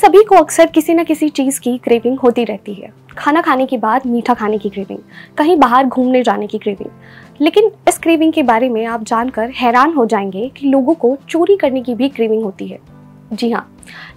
सभी को अक्सर किसी न किसी चीज़ की क्रेविंग होती रहती है। खाना खाने के बाद मीठा खाने की क्रेविंग कहीं बाहर घूमने जाने की क्रेविंग लेकिन इस क्रेविंग के बारे में आप जानकर हैरान हो जाएँगे कि लोगों को चोरी करने की भी क्रेविंग होती है। जी हाँ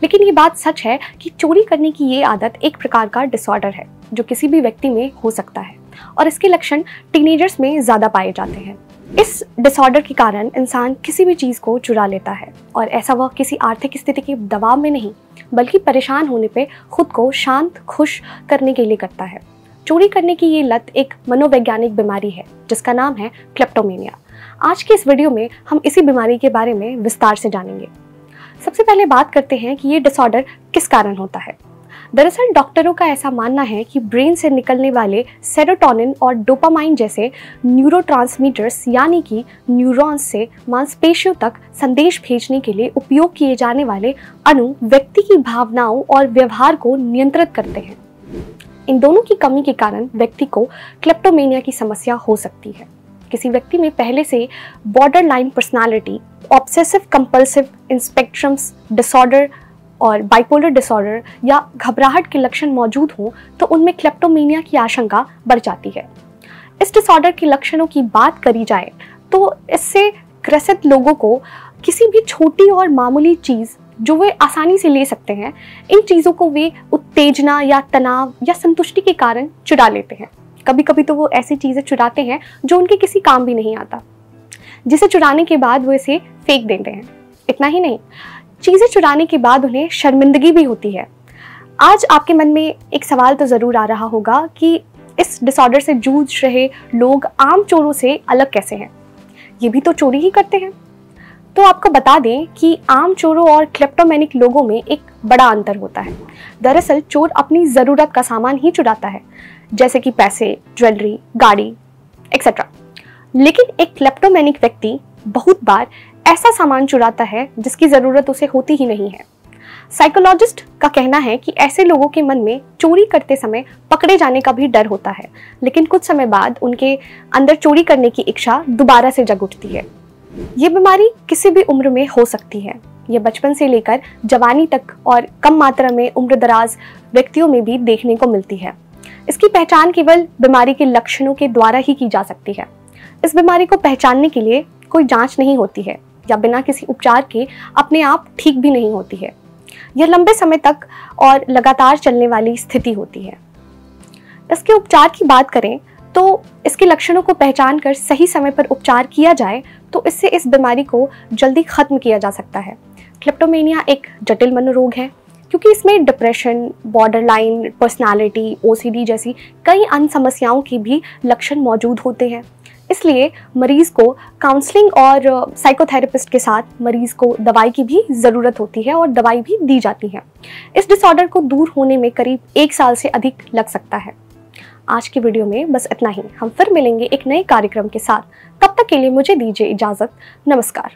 लेकिन ये बात सच है कि चोरी करने की ये आदत एक प्रकार का डिसऑर्डर है, जो किसी भी व्यक्ति में हो सकता है। और इसके लक्षण टीनेजर्स में ज़्यादा पाए जाते हैं। इस डिसऑर्डर के कारण इंसान किसी भी चीज़ को चुरा लेता है और ऐसा वह किसी आर्थिक स्थिति के दबाव में नहीं, बल्कि परेशान होने पे खुद को शांत, खुश करने के लिए करता है। चोरी करने की ये लत एक मनोवैज्ञानिक बीमारी है, जिसका नाम है क्लेप्टोमेनिया आज के इस वीडियो में हम इसी बीमारी के बारे में विस्तार से जानेंगे। सबसे पहले बात करते हैं कि ये डिसऑर्डर किस कारण होता है। दरअसल डॉक्टरों का ऐसा मानना है कि ब्रेन से निकलने वाले सेरोटोनिन और डोपामाइन जैसे न्यूरोट्रांसमीटर्स यानी कि न्यूरॉन्स से मांसपेशियों तक संदेश भेजने के लिए उपयोग किए जाने वाले अणु व्यक्ति की भावनाओं और व्यवहार को नियंत्रित करते हैं। इन दोनों की कमी के कारण व्यक्ति को क्लेप्टोमेनिया की समस्या हो सकती है। किसी व्यक्ति में पहले से borderline personality obsessive compulsive spectrums disorder और बाइपोलर डिसऑर्डर या घबराहट के लक्षण मौजूद हों तो उनमें क्लेप्टोमीनिया की आशंका बढ़ जाती है। इस डिसऑर्डर के लक्षणों की बात करी जाए तो इससे ग्रसित लोगों को किसी भी छोटी और मामूली चीज़ जो वे आसानी से ले सकते हैं, इन चीज़ों को वे उत्तेजना या तनाव या संतुष्टि के कारण चुरा लेते हैं। कभी कभी तो वो ऐसी चीज़ें चुराते हैं जो उनके किसी काम भी नहीं आता। जिसे चुराने के बाद वो इसे फेंक देते हैं। इतना ही नहीं चीज़ें चुराने के बाद उन्हें शर्मिंदगी भी होती है। आज आपके मन में एक सवाल तो ज़रूर आ रहा होगा कि इस डिसऑर्डर से जूझ रहे लोग आम चोरों से अलग कैसे हैं? ये भी तो चोरी ही करते हैं। तो आपको बता दें कि आम चोरों और क्लेप्टोमैनिक लोगों में एक बड़ा अंतर होता है। दरअसल चोर अपनी ज़रूरत का सामान ही चुराता है, जैसे कि पैसे, ज्वेलरी, गाड़ी एक्सेट्रा लेकिन एक क्लेप्टोमैनिक व्यक्ति बहुत बार ऐसा सामान चुराता है जिसकी ज़रूरत उसे होती ही नहीं है। साइकोलॉजिस्ट का कहना है कि ऐसे लोगों के मन में चोरी करते समय पकड़े जाने का भी डर होता है, लेकिन कुछ समय बाद उनके अंदर चोरी करने की इच्छा दोबारा से जग उठती है। ये बीमारी किसी भी उम्र में हो सकती है। यह बचपन से लेकर जवानी तक और कम मात्रा में उम्र दराज व्यक्तियों में भी देखने को मिलती है। इसकी पहचान केवल बीमारी के लक्षणों के द्वारा ही की जा सकती है। इस बीमारी को पहचानने के लिए कोई जाँच नहीं होती है। या बिना किसी उपचार के अपने आप ठीक भी नहीं होती है। यह लंबे समय तक और लगातार चलने वाली स्थिति होती है। इसके उपचार की बात करें तो इसके लक्षणों को पहचान कर सही समय पर उपचार किया जाए तो इससे इस बीमारी को जल्दी खत्म किया जा सकता है। क्लिप्टोमेनिया एक जटिल मनोरोग है, क्योंकि इसमें depression border line personality OCD जैसी कई अन्य समस्याओं की भी लक्षण मौजूद होते हैं। इसलिए मरीज़ को काउंसलिंग और साइकोथेरेपिस्ट के साथ मरीज़ को दवाई की भी ज़रूरत होती है और दवाई भी दी जाती है। इस डिसऑर्डर को दूर होने में करीब एक साल से अधिक लग सकता है। आज की वीडियो में बस इतना ही। हम फिर मिलेंगे एक नए कार्यक्रम के साथ। तब तक के लिए मुझे दीजिए इजाज़त। नमस्कार।